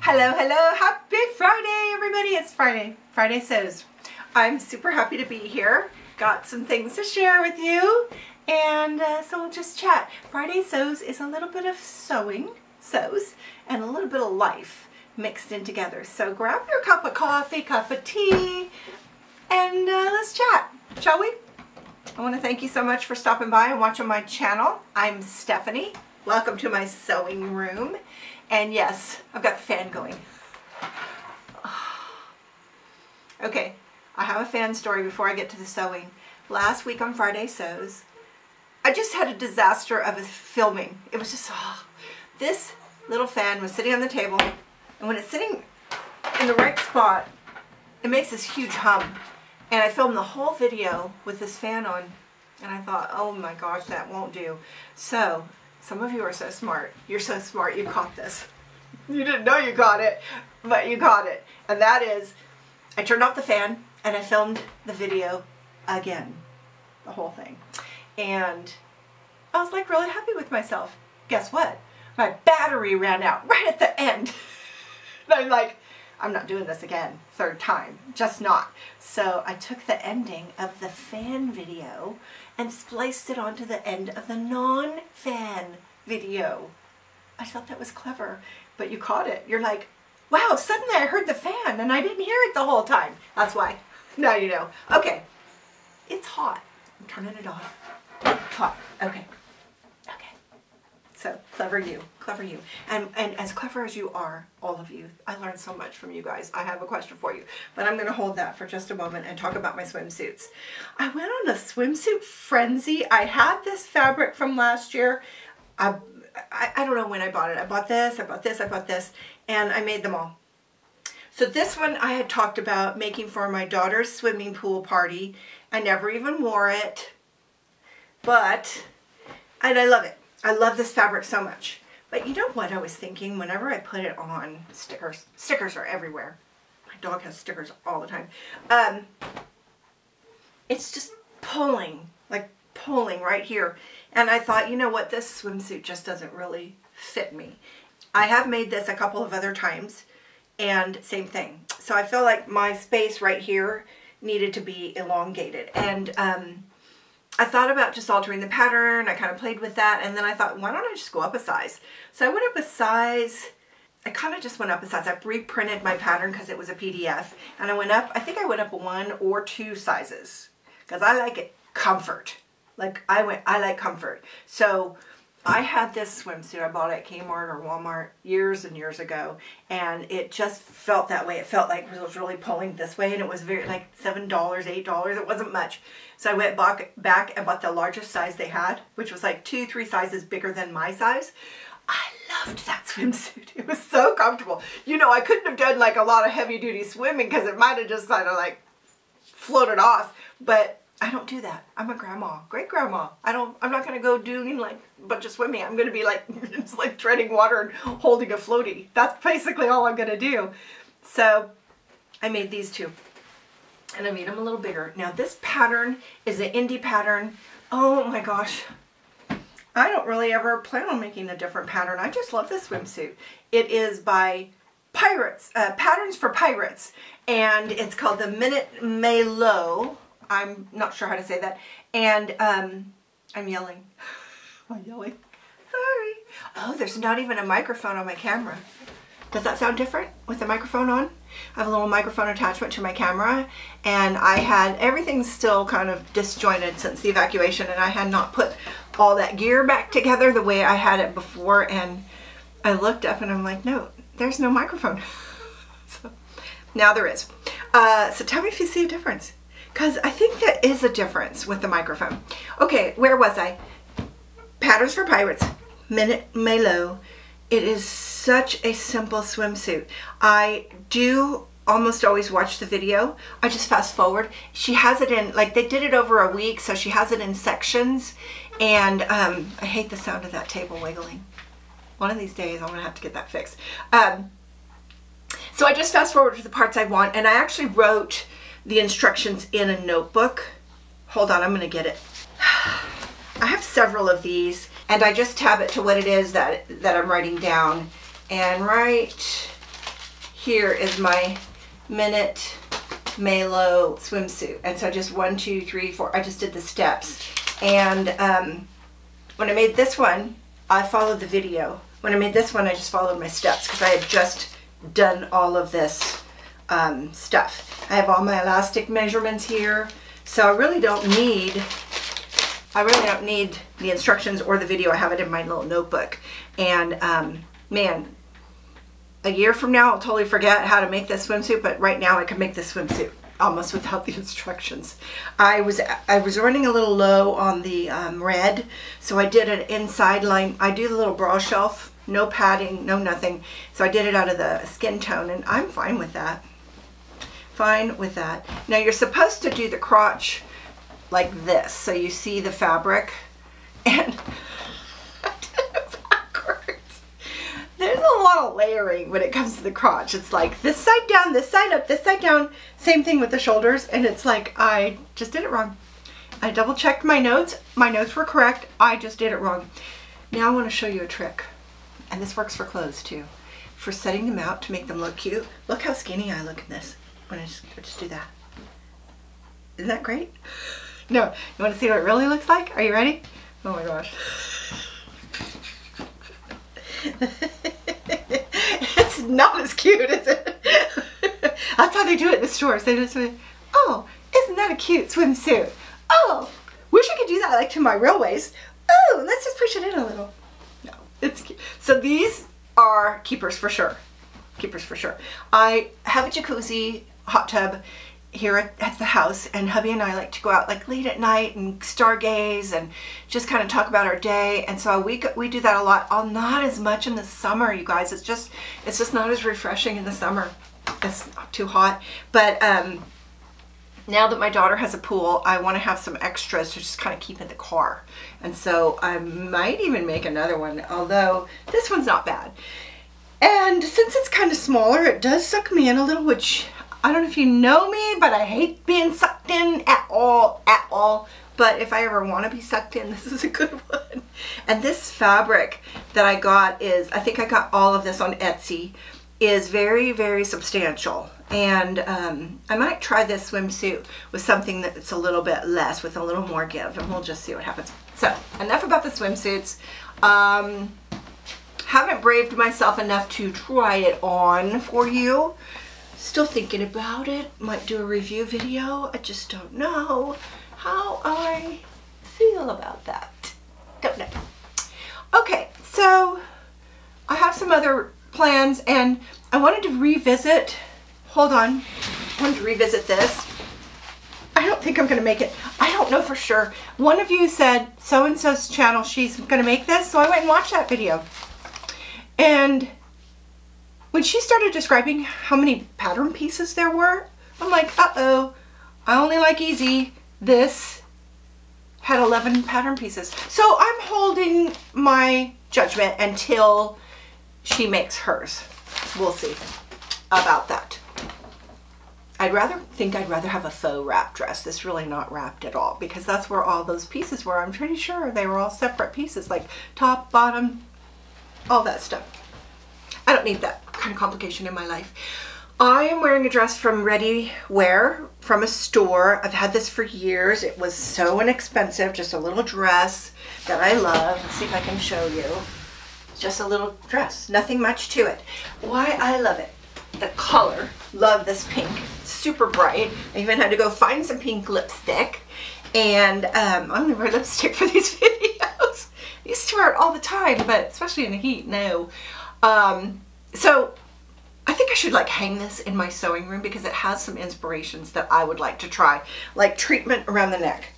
Hello, hello, happy Friday, everybody. It's Friday, Friday Sews. I'm super happy to be here. Got some things to share with you, and uh, so we'll just chat. Friday Sews is a little bit of sewing, sews, and a little bit of life mixed in together. So grab your cup of coffee, cup of tea, and uh, let's chat, shall we? I want to thank you so much for stopping by and watching my channel. I'm Stephanie. Welcome to my sewing room. And yes, I've got the fan going. Okay, I have a fan story before I get to the sewing. Last week on Friday Sews, I just had a disaster of a filming. It was just, oh, this little fan was sitting on the table, and when it's sitting in the right spot, it makes this huge hum. And I filmed the whole video with this fan on, and I thought, oh my gosh, that won't do. So, some of you are so smart. You're so smart, you caught this. You didn't know you got it, but you got it. And that is, I turned off the fan, and I filmed the video again. The whole thing. And I was like really happy with myself. Guess what? My battery ran out right at the end. and I'm like, I'm not doing this again, third time, just not. So I took the ending of the fan video and spliced it onto the end of the non-fan video. I thought that was clever, but you caught it. You're like, wow, suddenly I heard the fan and I didn't hear it the whole time. That's why. Now you know. Okay, it's hot. I'm turning it off. Hot. Okay. So clever you, clever you. And, and as clever as you are, all of you, I learned so much from you guys. I have a question for you, but I'm going to hold that for just a moment and talk about my swimsuits. I went on a swimsuit frenzy. I had this fabric from last year. I, I, I don't know when I bought it. I bought this, I bought this, I bought this, and I made them all. So this one I had talked about making for my daughter's swimming pool party. I never even wore it, but, and I love it. I love this fabric so much. But you know what I was thinking whenever I put it on, stickers, stickers are everywhere. My dog has stickers all the time. Um, it's just pulling, like pulling right here. And I thought, you know what, this swimsuit just doesn't really fit me. I have made this a couple of other times and same thing. So I feel like my space right here needed to be elongated. And um, I thought about just altering the pattern. I kind of played with that. And then I thought, why don't I just go up a size? So I went up a size. I kind of just went up a size. I reprinted my pattern because it was a PDF. And I went up, I think I went up one or two sizes. Because I like it comfort. Like I went, I like comfort. So I had this swimsuit I bought at Kmart or Walmart years and years ago, and it just felt that way. It felt like it was really pulling this way, and it was very like $7, $8. It wasn't much. So I went back, back and bought the largest size they had, which was like two, three sizes bigger than my size. I loved that swimsuit. It was so comfortable. You know, I couldn't have done like a lot of heavy duty swimming because it might have just kind of like floated off, but I don't do that. I'm a grandma, great grandma. I don't, I'm not to go doing like a bunch of swimming. I'm to be like, just like treading water and holding a floaty. That's basically all I'm to do. So I made these two and I made them a little bigger. Now this pattern is an indie pattern. Oh my gosh. I don't really ever plan on making a different pattern. I just love this swimsuit. It is by Pirates, uh, Patterns for Pirates, and it's called the Minute Maillot I'm not sure how to say that. And um, I'm yelling. I'm yelling. Sorry. Oh, there's not even a microphone on my camera. Does that sound different with the microphone on? I have a little microphone attachment to my camera and I had everything still kind of disjointed since the evacuation and I had not put all that gear back together the way I had it before and I looked up and I'm like, no, there's no microphone. so now there is. Uh, so tell me if you see a difference because I think that is a difference with the microphone. Okay, where was I? Patterns for Pirates, Minute Maillot. It is such a simple swimsuit. I do almost always watch the video. I just fast forward. She has it in, like they did it over a week, so she has it in sections. And um, I hate the sound of that table wiggling. One of these days I'm gonna have to get that fixed. Um, so I just fast forward to the parts I want and I actually wrote the instructions in a notebook. Hold on, I'm to get it. I have several of these and I just tab it to what it is that, that I'm writing down. And right here is my Minute Maillot swimsuit. And so just one, two, three, four, I just did the steps. And um, when I made this one, I followed the video. When I made this one, I just followed my steps because I had just done all of this um, stuff. I have all my elastic measurements here. So I really don't need, I really don't need the instructions or the video. I have it in my little notebook. And um, man, a year from now, I'll totally forget how to make this swimsuit, but right now I can make this swimsuit almost without the instructions. I was I was running a little low on the um, red, so I did an inside line. I do the little bra shelf, no padding, no nothing. So I did it out of the skin tone, and I'm fine with that. Fine with that. Now you're supposed to do the crotch like this, so you see the fabric, and there's a lot of layering when it comes to the crotch. It's like this side down, this side up, this side down. Same thing with the shoulders. And it's like, I just did it wrong. I double checked my notes. My notes were correct. I just did it wrong. Now I want to show you a trick. And this works for clothes too. For setting them out to make them look cute. Look how skinny I look in this. I'm to just, just do that. Isn't that great? No, you want to see what it really looks like? Are you ready? Oh my gosh. it's not as cute, is it? That's how they do it in the stores. They just say, oh, isn't that a cute swimsuit? Oh, wish I could do that like to my real waist. Oh, let's just push it in a little. No, it's cute. So these are keepers for sure. Keepers for sure. I have a jacuzzi hot tub here at, at, the house and hubby and I like to go out like late at night and stargaze and just kind of talk about our day. And so we we do that a lot all not as much in the summer you guys. It's just it's just not as refreshing in the summer. It's not too hot. But um now that my daughter has a pool I want to have some extras to just kind of keep in the car. And so I might even make another one although this one's not bad. And since it's kind of smaller it does suck me in a little which I don't know if you know me, but I hate being sucked in at all, at all. But if I ever want to be sucked in, this is a good one. And this fabric that I got is, I think I got all of this on Etsy, is very, very substantial. And um, I might try this swimsuit with something that's a little bit less, with a little more give, and we'll just see what happens. So, enough about the swimsuits. Um, haven't braved myself enough to try it on for you. Still thinking about it. Might do a review video. I just don't know how I feel about that. Don't know. Okay, so I have some other plans and I wanted to revisit, hold on, I wanted to revisit this. I don't think I'm going to make it. I don't know for sure. One of you said so-and-so's channel, she's going to make this, so I went and watched that video. And when she started describing how many pattern pieces there were, I'm like, uh-oh, I only like easy. This had 11 pattern pieces. So I'm holding my judgment until she makes hers. We'll see about that. I'd rather think I'd rather have a faux wrap dress. This really not wrapped at all because that's where all those pieces were. I'm pretty sure they were all separate pieces like top, bottom, all that stuff. I don't need that kind of complication in my life. I am wearing a dress from Ready Wear from a store. I've had this for years. It was so inexpensive, just a little dress that I love. Let's see if I can show you. Just a little dress, nothing much to it. Why I love it. The color, love this pink, super bright. I even had to go find some pink lipstick. And um, I only wear lipstick for these videos. I used to wear it all the time, but especially in the heat, no. Um, so I think I should like hang this in my sewing room because it has some inspirations that I would like to try, like treatment around the neck.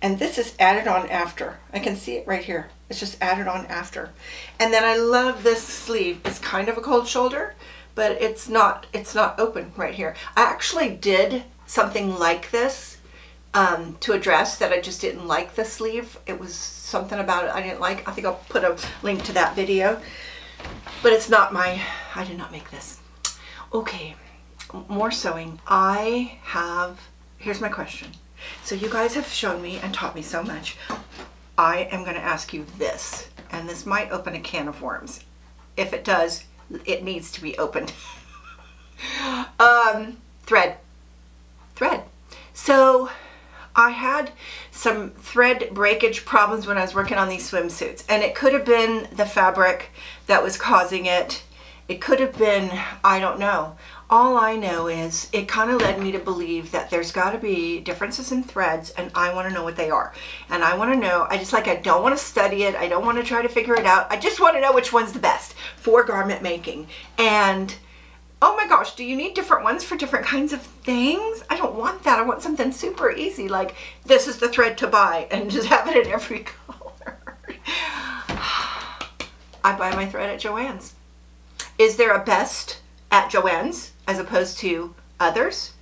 And this is added on after. I can see it right here. It's just added on after. And then I love this sleeve. It's kind of a cold shoulder, but it's not, it's not open right here. I actually did something like this um, to a dress that I just didn't like the sleeve. It was something about it I didn't like. I think I'll put a link to that video. But it's not my, I did not make this. Okay, more sewing. I have, here's my question. So you guys have shown me and taught me so much. I am gonna ask you this, and this might open a can of worms. If it does, it needs to be opened. um, thread. Thread. So I had some thread breakage problems when I was working on these swimsuits and it could have been the fabric that was causing it. It could have been, I don't know. All I know is it kind of led me to believe that there's got to be differences in threads and I want to know what they are. And I want to know, I just like, I don't want to study it. I don't want to try to figure it out. I just want to know which one's the best for garment making. And oh my gosh, do you need different ones for different kinds of things? I don't want that. I want something super easy, like this is the thread to buy and just have it in every color. I buy my thread at Joann's. Is there a best at Joann's as opposed to others?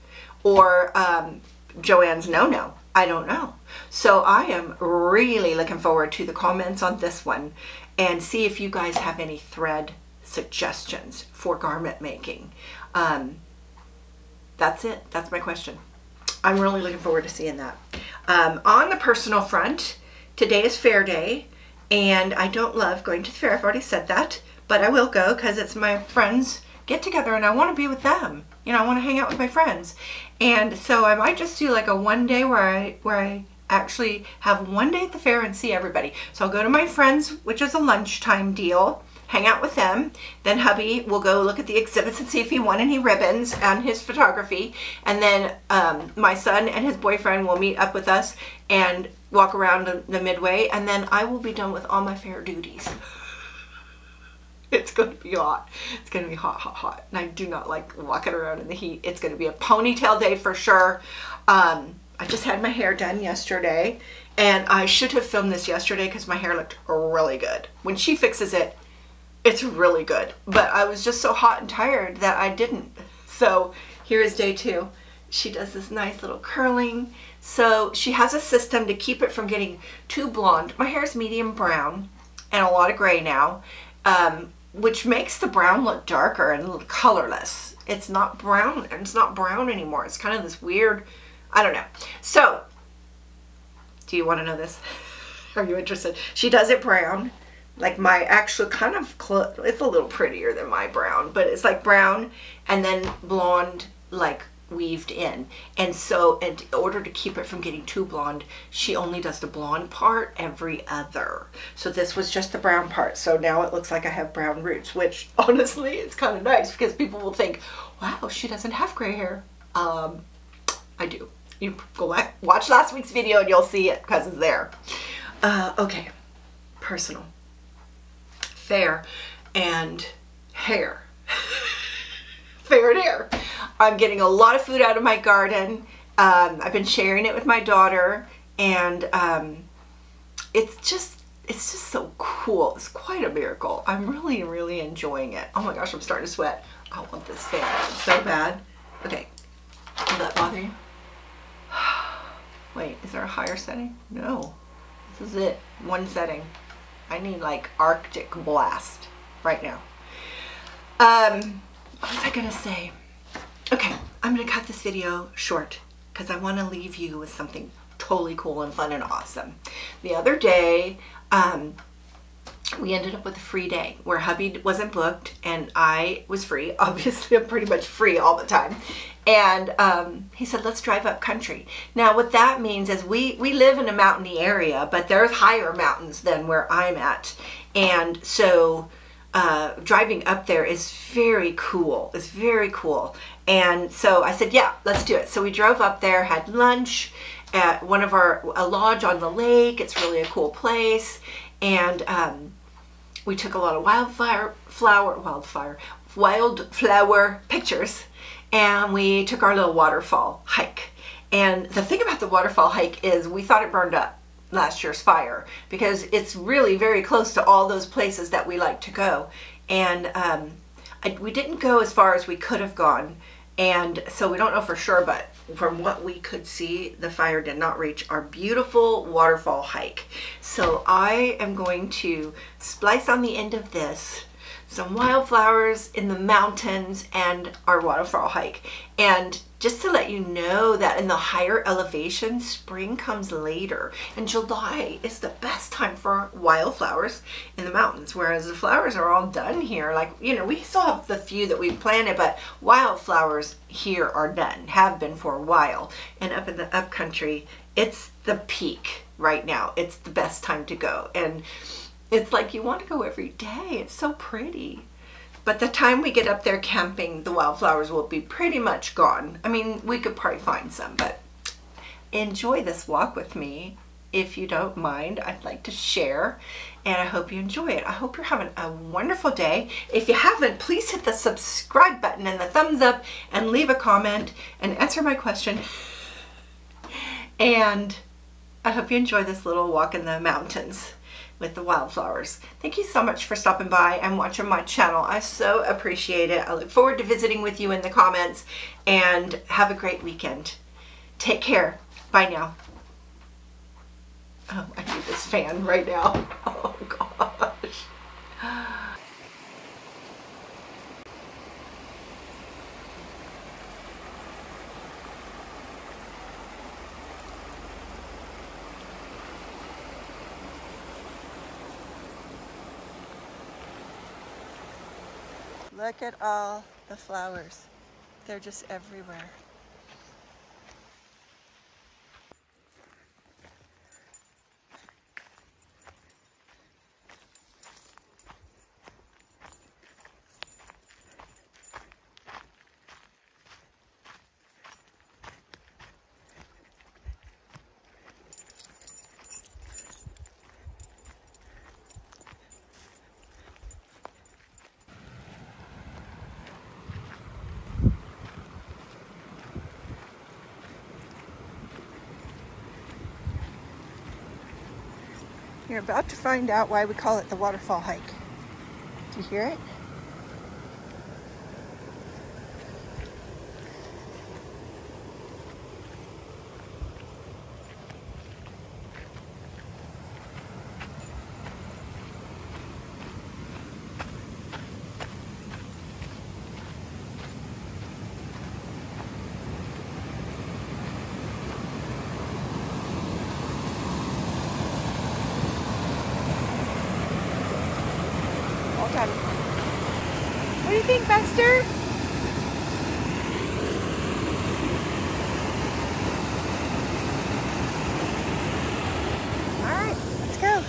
Or um, Joann's no-no? I don't know. So I am really looking forward to the comments on this one and see if you guys have any thread suggestions for garment making. Um, that's it. That's my question. I'm really looking forward to seeing that. Um, on the personal front, today is fair day, and I don't love going to the fair. I've already said that, but I will go because it's my friends get together and I want to be with them. You know, I want to hang out with my friends. And so I might just do like a one day where I where I actually have one day at the fair and see everybody. So I'll go to my friends, which is a lunchtime deal hang out with them. Then hubby will go look at the exhibits and see if he won any ribbons on his photography. And then um, my son and his boyfriend will meet up with us and walk around the, the midway. And then I will be done with all my fair duties. It's going to be hot. It's going to be hot, hot, hot. And I do not like walking around in the heat. It's going to be a ponytail day for sure. Um, I just had my hair done yesterday and I should have filmed this yesterday because my hair looked really good. When she fixes it, it's really good. But I was just so hot and tired that I didn't. So here is day two. She does this nice little curling. So she has a system to keep it from getting too blonde. My hair is medium brown and a lot of gray now, um, which makes the brown look darker and colorless. It's not brown. And it's not brown anymore. It's kind of this weird, I don't know. So, do you want to know this? Are you interested? She does it brown like my actual kind of it's a little prettier than my brown but it's like brown and then blonde like weaved in. And so in order to keep it from getting too blonde she only does the blonde part every other. So this was just the brown part. So now it looks like I have brown roots which honestly it's kind of nice because people will think wow she doesn't have gray hair. Um I do. You go back watch last week's video and you'll see it because it's there. Uh, okay. Personal fair and hair. fair and hair. I'm getting a lot of food out of my garden. Um, I've been sharing it with my daughter and um, it's just it's just so cool. It's quite a miracle. I'm really, really enjoying it. Oh my gosh, I'm starting to sweat. I want this fan so bad. Okay, will that bother you? Wait, is there a higher setting? No, this is it, one setting. I need like Arctic blast right now. Um, what was I gonna say? Okay, I'm gonna cut this video short because I want to leave you with something totally cool and fun and awesome. The other day, um, we ended up with a free day where hubby wasn't booked and I was free. Obviously, I'm pretty much free all the time. And um, he said, let's drive up country. Now, what that means is we, we live in a mountainy area, but there's higher mountains than where I'm at. And so uh, driving up there is very cool. It's very cool. And so I said, yeah, let's do it. So we drove up there, had lunch at one of our, a lodge on the lake. It's really a cool place. And um, we took a lot of wildfire, flower, wildfire, wildflower pictures and we took our little waterfall hike. And the thing about the waterfall hike is we thought it burned up last year's fire because it's really very close to all those places that we like to go. And um, I, we didn't go as far as we could have gone. And so we don't know for sure, but from what we could see, the fire did not reach our beautiful waterfall hike. So I am going to splice on the end of this some wildflowers in the mountains and our waterfall hike. And just to let you know that in the higher elevation, spring comes later. And July is the best time for wildflowers in the mountains. Whereas the flowers are all done here. Like, you know, we still have the few that we've planted, but wildflowers here are done, have been for a while. And up in the upcountry, it's the peak right now. It's the best time to go. And it's like you want to go every day. It's so pretty. But the time we get up there camping, the wildflowers will be pretty much gone. I mean, we could probably find some, but enjoy this walk with me. If you don't mind, I'd like to share and I hope you enjoy it. I hope you're having a wonderful day. If you haven't, please hit the subscribe button and the thumbs up and leave a comment and answer my question. And I hope you enjoy this little walk in the mountains with the wildflowers. Thank you so much for stopping by and watching my channel. I so appreciate it. I look forward to visiting with you in the comments and have a great weekend. Take care. Bye now. Oh, I need this fan right now. Oh gosh. Look at all the flowers. They're just everywhere. You're about to find out why we call it the waterfall hike. Do you hear it? What do you think, Buster? All right, let's go.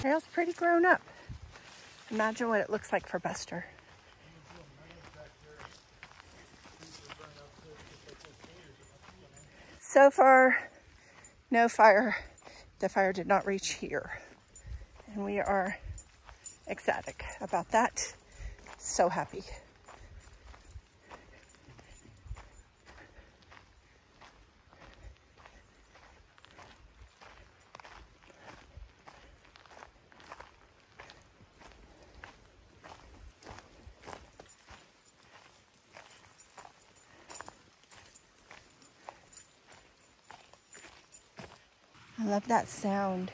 Trail's pretty grown up. Imagine what it looks like for Buster. So far, no fire. The fire did not reach here and we are ecstatic about that. So happy. I love that sound.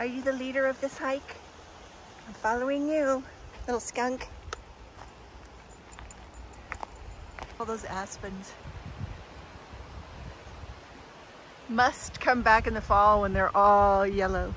Are you the leader of this hike? I'm following you, little skunk. All those aspens. Must come back in the fall when they're all yellow.